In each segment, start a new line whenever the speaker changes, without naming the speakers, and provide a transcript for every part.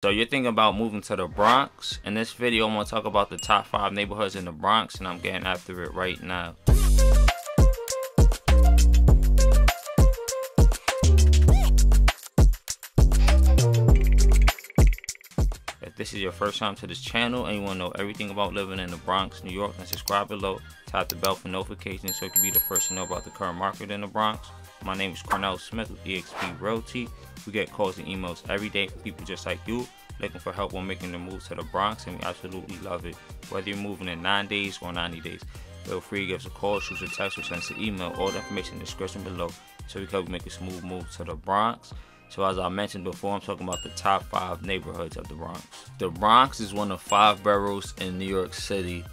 So you're thinking about moving to the Bronx. In this video, I'm gonna talk about the top five neighborhoods in the Bronx and I'm getting after it right now. If this is your first time to this channel and you wanna know everything about living in the Bronx, New York, then subscribe below, tap the bell for notifications so you can be the first to know about the current market in the Bronx. My name is Cornell Smith with eXp Realty. We get calls and emails every day from people just like you looking for help on making the move to the Bronx, and we absolutely love it. Whether you're moving in 9 days or 90 days, feel free to give us a call, shoot us a text, or send us an email. All the information in the description below so we can help make a smooth move to the Bronx. So as I mentioned before, I'm talking about the top five neighborhoods of the Bronx. The Bronx is one of five boroughs in New York City.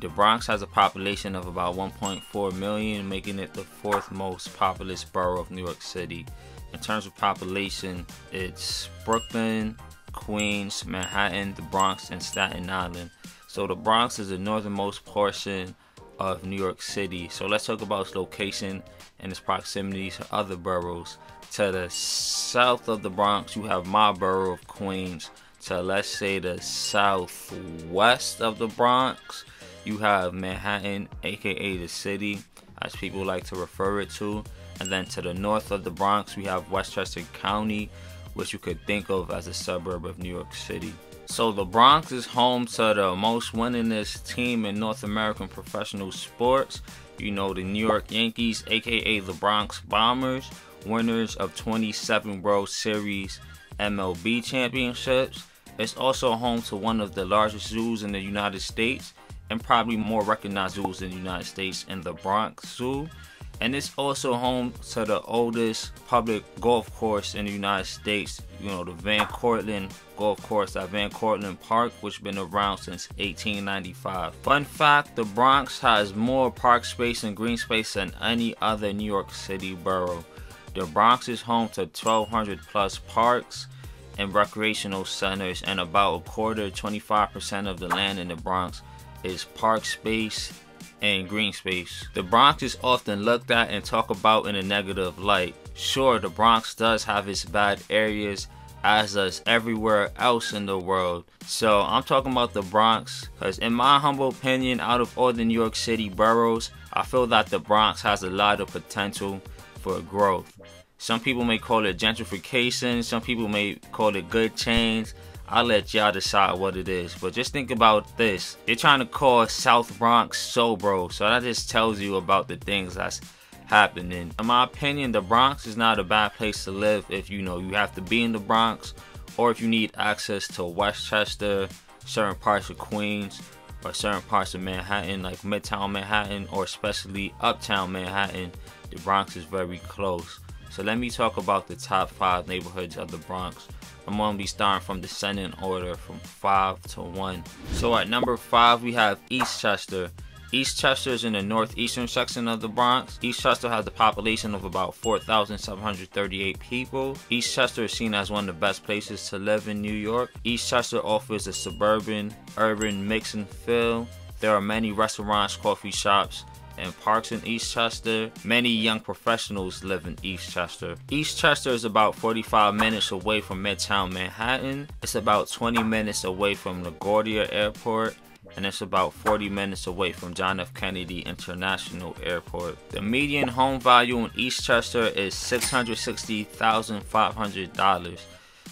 The Bronx has a population of about 1.4 million, making it the fourth most populous borough of New York City. In terms of population, it's Brooklyn, Queens, Manhattan, the Bronx, and Staten Island. So the Bronx is the northernmost portion of New York City. So let's talk about its location and its proximity to other boroughs. To the south of the Bronx, you have my borough of Queens. To let's say the southwest of the Bronx, you have Manhattan, aka the city, as people like to refer it to. And then to the north of the Bronx, we have Westchester County, which you could think of as a suburb of New York City. So the Bronx is home to the most winningest team in North American professional sports. You know, the New York Yankees, aka the Bronx Bombers, winners of 27 World Series MLB championships. It's also home to one of the largest zoos in the United States and probably more recognized zoos in the United States in the Bronx Zoo. And it's also home to the oldest public golf course in the United States, you know, the Van Cortlandt Golf Course at Van Cortlandt Park, which has been around since 1895. Fun fact, the Bronx has more park space and green space than any other New York City borough. The Bronx is home to 1,200 plus parks and recreational centers, and about a quarter, 25% of the land in the Bronx is park space and green space. The Bronx is often looked at and talked about in a negative light. Sure, the Bronx does have its bad areas as does everywhere else in the world. So I'm talking about the Bronx because in my humble opinion, out of all the New York City boroughs, I feel that the Bronx has a lot of potential for growth. Some people may call it gentrification, some people may call it good change. I'll let y'all decide what it is. But just think about this. They're trying to call South Bronx Sobro. So that just tells you about the things that's happening. In my opinion, the Bronx is not a bad place to live if you know you have to be in the Bronx or if you need access to Westchester, certain parts of Queens, or certain parts of Manhattan, like Midtown Manhattan, or especially Uptown Manhattan. The Bronx is very close. So let me talk about the top five neighborhoods of the Bronx. I'm gonna be starting from descending order from five to one. So at number five, we have Eastchester. Eastchester is in the northeastern section of the Bronx. Eastchester has a population of about 4,738 people. Eastchester is seen as one of the best places to live in New York. Eastchester offers a suburban, urban mix and feel. There are many restaurants, coffee shops, and parks in Eastchester. Many young professionals live in Eastchester. Eastchester is about 45 minutes away from Midtown Manhattan. It's about 20 minutes away from LaGuardia Airport and it's about 40 minutes away from John F. Kennedy International Airport. The median home value in Eastchester is $660,500.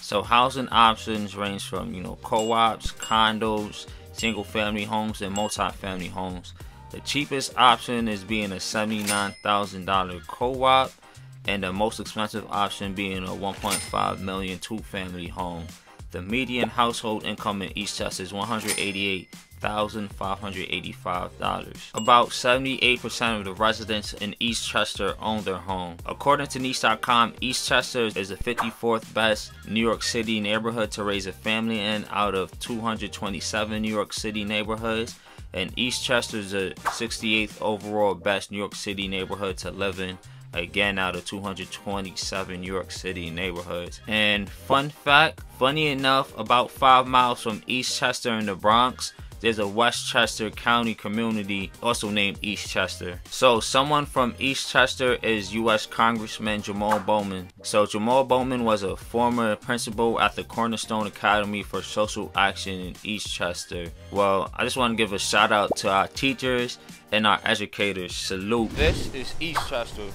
So housing options range from, you know, co-ops, condos, single family homes, and multi-family homes. The cheapest option is being a $79,000 co-op and the most expensive option being a 1.5 million two-family home. The median household income in Eastchester is $188,585. About 78% of the residents in Eastchester own their home. According to Niche.com, Eastchester is the 54th best New York City neighborhood to raise a family in out of 227 New York City neighborhoods and Eastchester is the 68th overall best New York City neighborhood to live in. Again, out of 227 New York City neighborhoods. And fun fact, funny enough, about five miles from Eastchester in the Bronx, there's a Westchester County community also named Eastchester. So someone from Eastchester is U.S. Congressman Jamal Bowman. So Jamal Bowman was a former principal at the Cornerstone Academy for Social Action in Eastchester. Well, I just want to give a shout out to our teachers and our educators. Salute. This is Eastchester.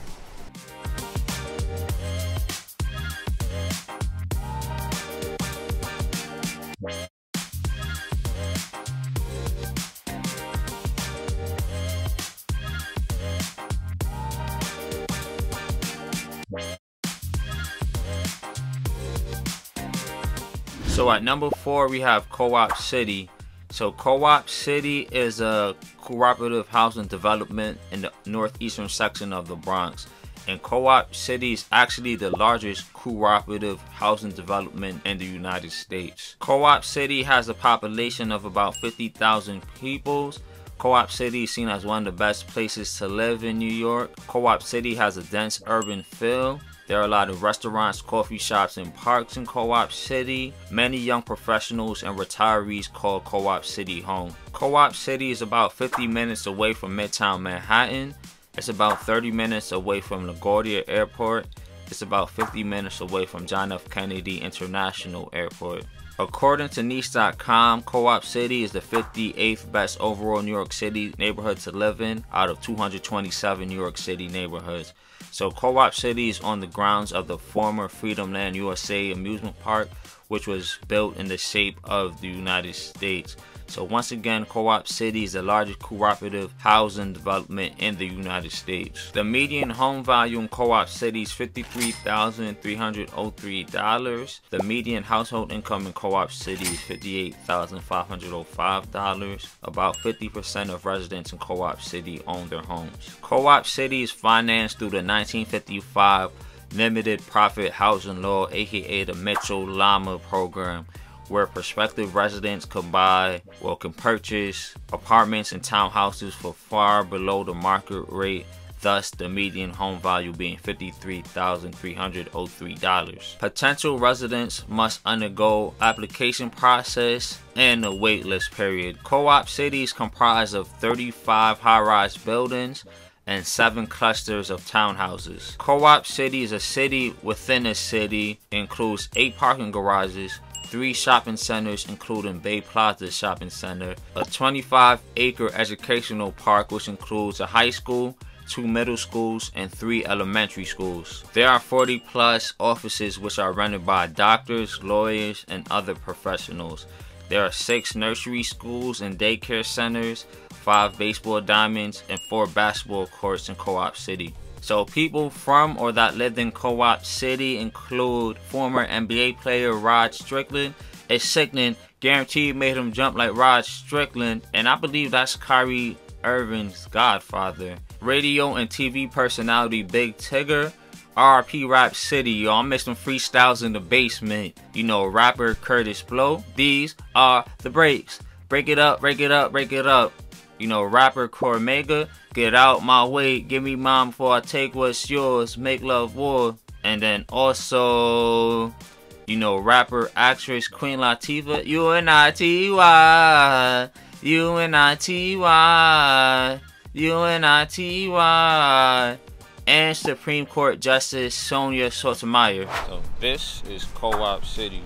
So at number four, we have Co-op City. So Co-op City is a cooperative housing development in the northeastern section of the Bronx. And Co-op City is actually the largest cooperative housing development in the United States. Co-op City has a population of about 50,000 people. Co-op City is seen as one of the best places to live in New York. Co-op City has a dense urban feel there are a lot of restaurants, coffee shops, and parks in Co-op City. Many young professionals and retirees call Co-op City home. Co-op City is about 50 minutes away from Midtown Manhattan. It's about 30 minutes away from LaGuardia Airport. It's about 50 minutes away from John F. Kennedy International Airport. According to Niche.com, Co-op City is the 58th best overall New York City neighborhood to live in out of 227 New York City neighborhoods. So Co-op City is on the grounds of the former Freedomland USA amusement park, which was built in the shape of the United States. So once again, Co-op City is the largest cooperative housing development in the United States. The median home value in Co-op City is $53,303. The median household income in Co-op City is $58,505. About 50% of residents in Co-op City own their homes. Co-op City is financed through the 1955 Limited Profit Housing Law, aka the Mitchell-Lama program where prospective residents can buy or can purchase apartments and townhouses for far below the market rate thus the median home value being $53,303. Potential residents must undergo application process and a waitlist period. Co-op cities comprise of 35 high-rise buildings and seven clusters of townhouses. Co-op City is a city within a city, includes eight parking garages, three shopping centers including Bay Plaza Shopping Center, a 25 acre educational park which includes a high school, two middle schools, and three elementary schools. There are 40 plus offices which are rented by doctors, lawyers, and other professionals. There are six nursery schools and daycare centers, five baseball diamonds, and four basketball courts in Co-op City. So people from or that lived in Co-op City include former NBA player Rod Strickland. It's sickening. Guaranteed made him jump like Rod Strickland. And I believe that's Kyrie Irving's godfather. Radio and TV personality Big Tigger. RP Rap City, y'all. I'm making some freestyles in the basement. You know, rapper Kurtis Blow. These are the breaks. Break it up, break it up, break it up. You know, rapper Cormega. Get out my way, give me mine before I take what's yours, make love war. And then also, you know, rapper, actress Queen Latifah, U-N-I-T-Y, U-N-I-T-Y, U-N-I-T-Y, and Supreme Court Justice Sonia Sotomayor. So this is Co-op City.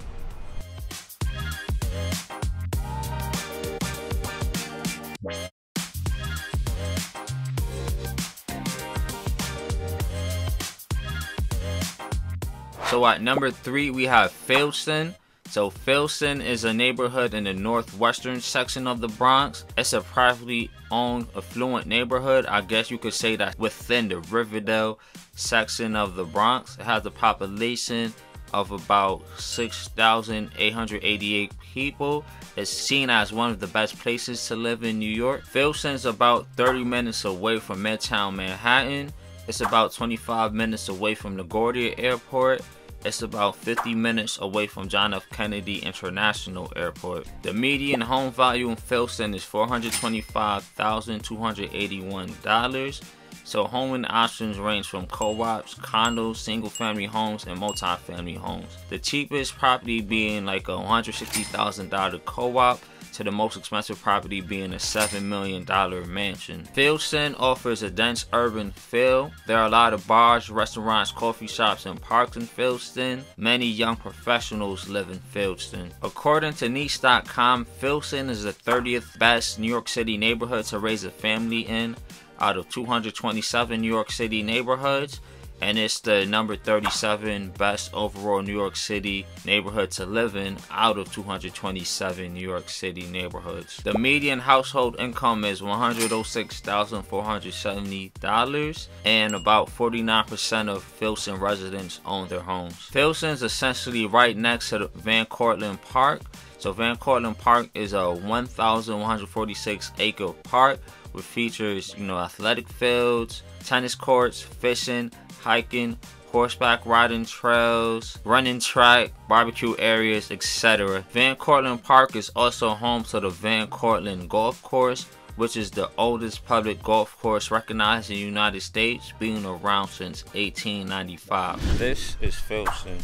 So at number three, we have Fieldston. So Fieldston is a neighborhood in the northwestern section of the Bronx. It's a privately owned affluent neighborhood. I guess you could say that within the Riverdale section of the Bronx. It has a population of about 6,888 people. It's seen as one of the best places to live in New York. Fieldston's about 30 minutes away from Midtown Manhattan. It's about 25 minutes away from LaGuardia Airport it's about 50 minutes away from John F. Kennedy International Airport. The median home value in Fieldston is $425,281. So homing options range from co-ops, condos, single-family homes, and multi-family homes. The cheapest property being like a $160,000 co-op to the most expensive property being a $7 million mansion. Fieldston offers a dense urban feel. There are a lot of bars, restaurants, coffee shops, and parks in Fieldston. Many young professionals live in Fieldston. According to Niche.com, Fieldston is the 30th best New York City neighborhood to raise a family in out of 227 New York City neighborhoods and it's the number 37 best overall New York City neighborhood to live in out of 227 New York City neighborhoods. The median household income is $106,470 and about 49% of Fieldston residents own their homes. Is essentially right next to Van Cortlandt Park. So Van Cortlandt Park is a 1,146 acre park which features, you know, athletic fields, tennis courts, fishing, hiking, horseback riding trails, running track, barbecue areas, etc. Van Cortlandt Park is also home to the Van Cortlandt Golf Course, which is the oldest public golf course recognized in the United States, being around since 1895. This is Fieldston.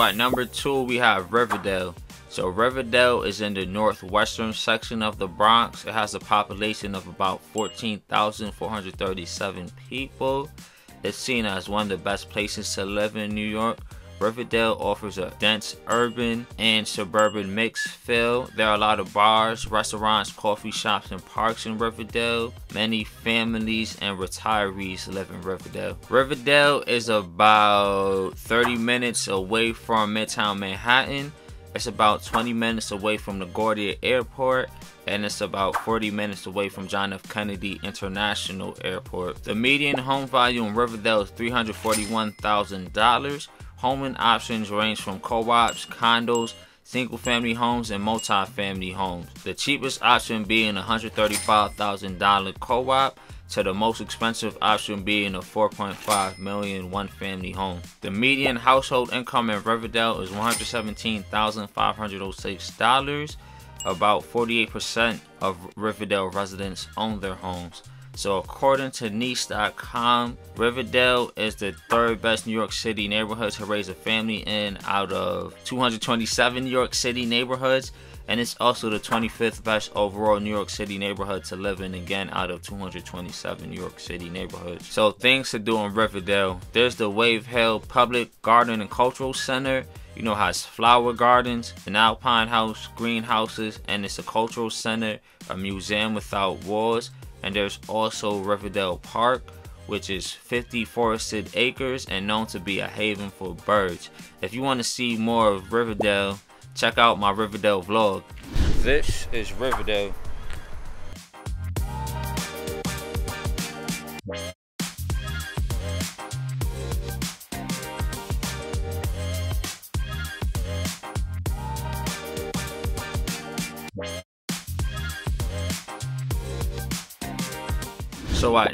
At number two, we have Riverdale. So Riverdale is in the northwestern section of the Bronx. It has a population of about 14,437 people. It's seen as one of the best places to live in New York Riverdale offers a dense urban and suburban mix feel. There are a lot of bars, restaurants, coffee shops, and parks in Riverdale. Many families and retirees live in Riverdale. Riverdale is about 30 minutes away from Midtown Manhattan. It's about 20 minutes away from LaGuardia Airport and it's about 40 minutes away from John F. Kennedy International Airport. The median home value in Riverdale is $341,000 Homing options range from co-ops, condos, single family homes, and multi-family homes. The cheapest option being a $135,000 co-op to the most expensive option being a 4.5 million one family home. The median household income in Riverdale is $117,506. About 48% of Riverdale residents own their homes. So according to Niche.com, Riverdale is the third best New York City neighborhood to raise a family in out of 227 New York City neighborhoods. And it's also the 25th best overall New York City neighborhood to live in again out of 227 New York City neighborhoods. So things to do in Riverdale. There's the Wave Hill Public Garden and Cultural Center. You know, has flower gardens, an alpine house, greenhouses, and it's a cultural center, a museum without walls, and there's also Riverdale Park, which is 50 forested acres and known to be a haven for birds. If you want to see more of Riverdale, check out my Riverdale vlog. This is Riverdale.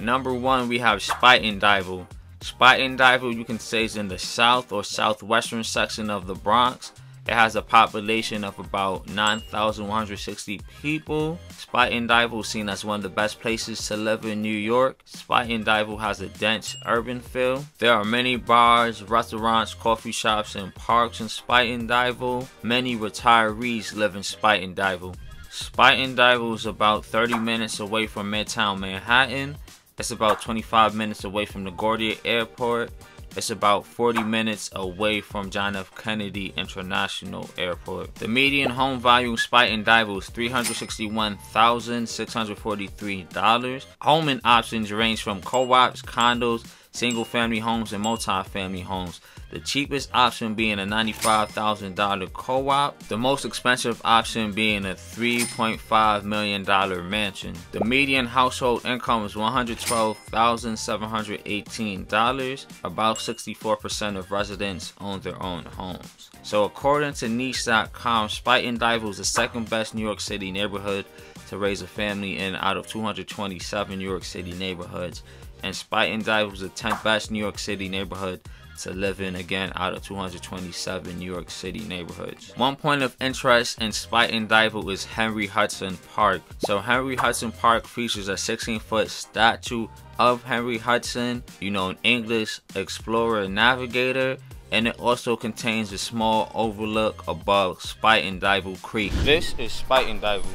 Number one, we have. Spuyten Duyvil, you can say, is in the south or southwestern section of the Bronx. It has a population of about 9,160 people. Spuyten Duyvil is seen as one of the best places to live in New York. Spuyten Duyvil has a dense urban feel. There are many bars, restaurants, coffee shops, and parks in Spuyten Duyvil. Many retirees live in. Spuyten Duyvil is about 30 minutes away from Midtown Manhattan. It's about 25 minutes away from LaGuardia Airport. It's about 40 minutes away from John F. Kennedy International Airport. The median home value in Spuyten Duyvil is $361,643. Home and options range from co-ops, condos, single family homes, and multi-family homes. The cheapest option being a $95,000 co-op, the most expensive option being a $3.5 million mansion. The median household income is $112,718. About 64% of residents own their own homes. So according to niche.com, Spuyten Duyvil is the second best New York City neighborhood to raise a family in out of 227 New York City neighborhoods. And Spuyten Duyvil was the 10th best New York City neighborhood to live in again out of 227 New York City neighborhoods. One point of interest in Spuyten Duyvil is Henry Hudson Park. So Henry Hudson Park features a 16 foot statue of Henry Hudson, you know, an English explorer navigator, and it also contains a small overlook above Spuyten Duyvil Creek. This is Spuyten Duyvil.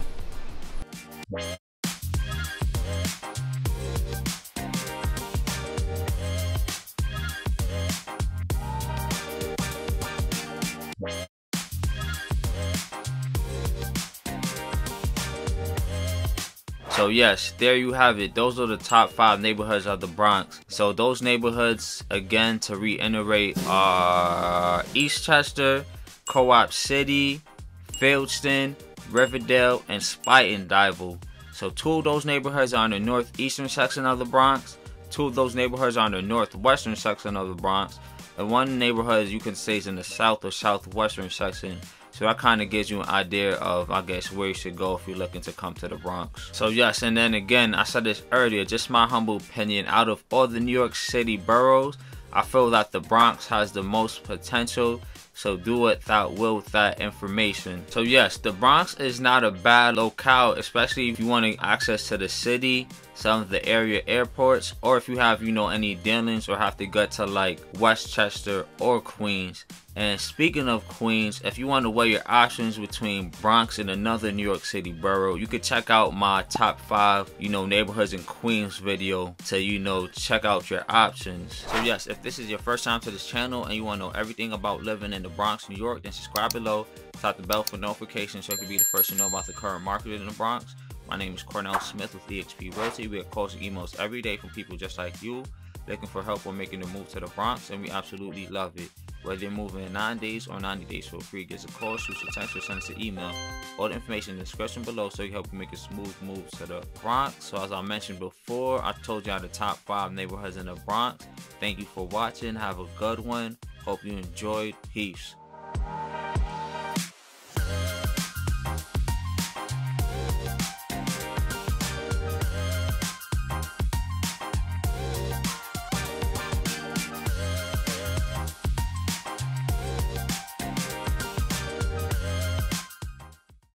So yes, there you have it. Those are the top five neighborhoods of the Bronx. So those neighborhoods, again, to reiterate, are Eastchester, Co-op City, Fieldston, Riverdale, and Spuyten Duyvil. So two of those neighborhoods are in the northeastern section of the Bronx. Two of those neighborhoods are in the northwestern section of the Bronx. And one neighborhood you can say is in the south or southwestern section so that kind of gives you an idea of, I guess, where you should go if you're looking to come to the Bronx. So yes, and then again, I said this earlier, just my humble opinion, out of all the New York City boroughs, I feel that the Bronx has the most potential so do it that will with that information. So yes, the Bronx is not a bad locale, especially if you want to access to the city, some of the area airports, or if you have, you know, any dealings or have to get to like Westchester or Queens. And speaking of Queens, if you want to weigh your options between Bronx and another New York City borough, you could check out my top five, you know, neighborhoods in Queens video to, you know, check out your options. So yes, if this is your first time to this channel and you want to know everything about living in the Bronx, New York, then subscribe below, tap the bell for notifications so you can be the first to know about the current market in the Bronx. My name is Cornell Smith with eXp Realty. We are calling emails every day from people just like you looking for help on making the move to the Bronx, and we absolutely love it. Whether you're moving in 9 days or 90 days, feel free give us a call, shoot a text, or send us an email. All the information in the description below so you help you make a smooth move to the Bronx. So as I mentioned before, I told y'all the top 5 neighborhoods in the Bronx. Thank you for watching. Have a good one. Hope you enjoyed. Peace.